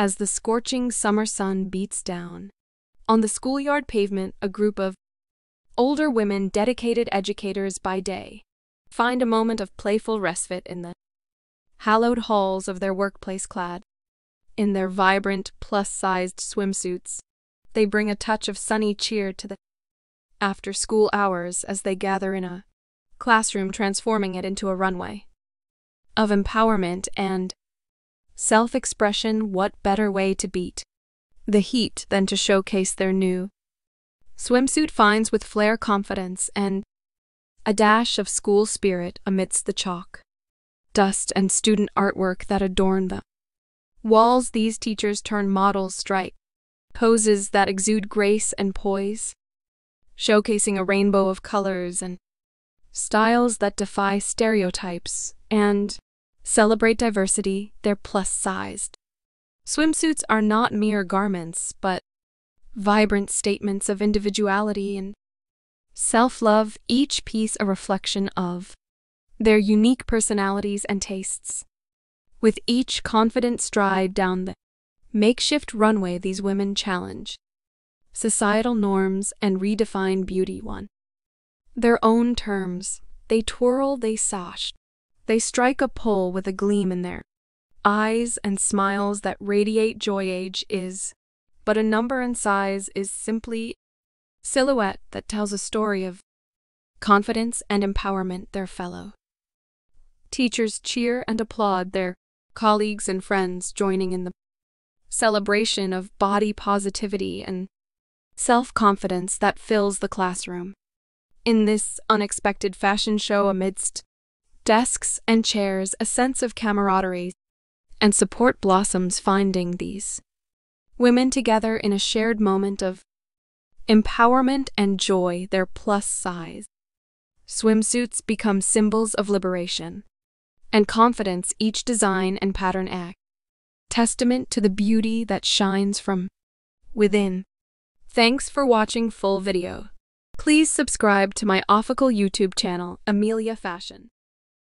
as the scorching summer sun beats down. On the schoolyard pavement, a group of older women, dedicated educators by day, find a moment of playful respite in the hallowed halls of their workplace clad in their vibrant, plus sized swimsuits. They bring a touch of sunny cheer to the after school hours as they gather in a classroom, transforming it into a runway of empowerment and self expression. What better way to beat the heat than to showcase their new swimsuit finds with flair, confidence, and a dash of school spirit amidst the chalk, dust, and student artwork that adorn the walls. These teachers turn models strike poses that exude grace and poise, showcasing a rainbow of colors and styles that defy stereotypes and celebrate diversity. They're plus sized. Swimsuits are not mere garments, but vibrant statements of individuality and self love, each piece a reflection of their unique personalities and tastes. With each confident stride down the makeshift runway these women challenge societal norms and redefine beauty one. Their own terms, they twirl, they sash, they strike a pole with a gleam in their eyes and smiles that radiate joy. Age is but a number and size is simply silhouette that tells a story of confidence and empowerment their fellow. Teachers cheer and applaud their colleagues and friends joining in the celebration of body positivity and self confidence that fills the classroom. In this unexpected fashion show, amidst desks and chairs, a sense of camaraderie and support blossoms, finding these women together in a shared moment of empowerment and joy, their plus size. Swimsuits become symbols of liberation and confidence, each design and pattern act testament to the beauty that shines from within. Thanks for watching full video. Please subscribe to my official YouTube channel, Amelia Fashion.